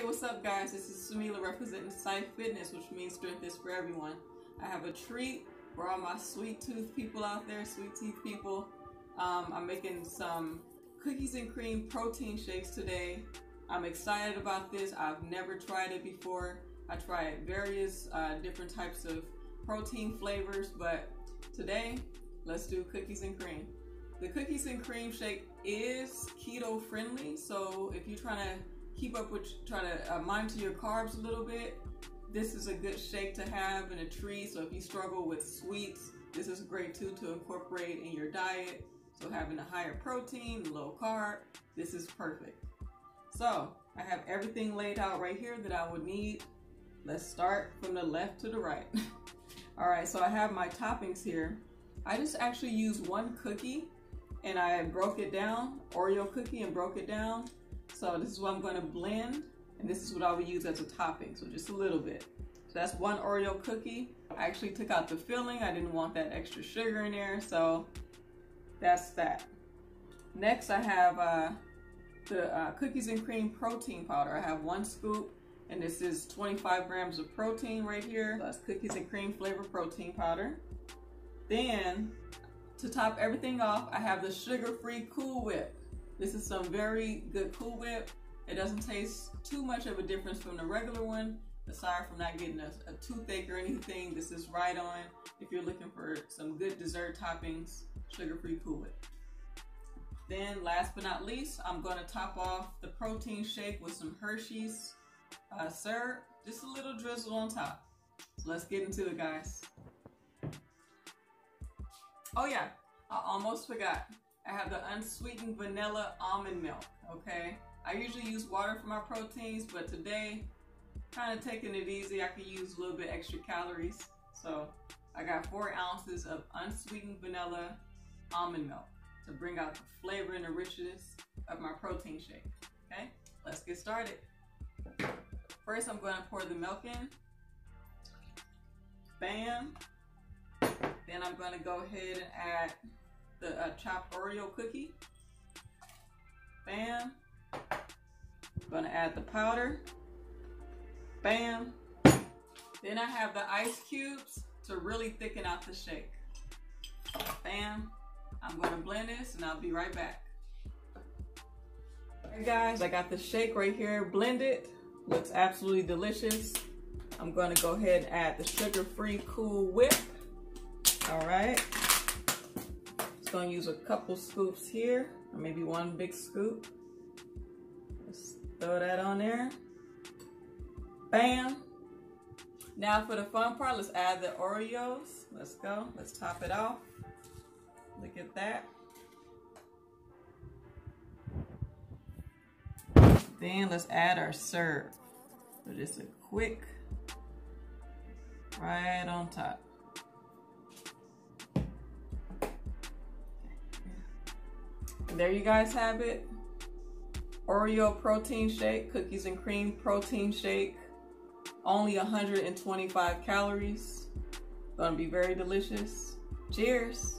Hey, what's up, guys? This is Sameela representing Sife Fitness, which means strength is for everyone. I have a treat for all my sweet tooth people out there, sweet teeth people. Um, I'm making some cookies and cream protein shakes today. I'm excited about this. I've never tried it before. I tried various uh, different types of protein flavors, but today, let's do cookies and cream. The cookies and cream shake is keto friendly, so if you're trying to keep up with trying to uh, monitor your carbs a little bit, this is a good shake to have in a treat. So if you struggle with sweets, this is great too to incorporate in your diet. So having a higher protein, low carb, this is perfect. So I have everything laid out right here that I would need. Let's start from the left to the right. All right, so I have my toppings here. I just actually used one cookie and I broke it down, Oreo cookie and broke it down. So this is what I'm gonna blend and this is what I would use as a topping, so just a little bit. So that's one Oreo cookie. I actually took out the filling. I didn't want that extra sugar in there, so that's that. Next I have uh, the uh, cookies and cream protein powder. I have one scoop and this is 25 grams of protein right here. So that's cookies and cream flavor protein powder. Then to top everything off, I have the sugar-free Cool Whip. This is some very good Cool Whip. It doesn't taste too much of a difference from the regular one, aside from not getting a, a toothache or anything. This is right on if you're looking for some good dessert toppings, sugar-free Cool Whip. Then last but not least, I'm gonna top off the protein shake with some Hershey's uh, syrup, just a little drizzle on top. So let's get into it, guys. Oh yeah, I almost forgot. I have the unsweetened vanilla almond milk, okay? I usually use water for my proteins, but today, kind of taking it easy, I could use a little bit extra calories. So I got four ounces of unsweetened vanilla almond milk to bring out the flavor and the richness of my protein shake. Okay, let's get started. First, I'm going to pour the milk in. Bam. Then I'm going to go ahead and add the uh, chopped Oreo cookie. Bam. I'm going to add the powder. Bam. Then I have the ice cubes to really thicken out the shake. Bam. I'm to blend this and I'll be right back. Hey guys, I got the shake right here blended. Looks absolutely delicious. I'm going to go ahead and add the sugar-free Cool Whip. All right. Just to use a couple scoops here, or maybe one big scoop. Let's throw that on there. Bam. Now for the fun part, let's add the Oreos. Let's go. Let's top it off. Look at that. Then let's add our syrup. So just a quick right on top. There you guys have it. Oreo protein shake, cookies and cream protein shake. Only 125 calories. Gonna be very delicious. Cheers.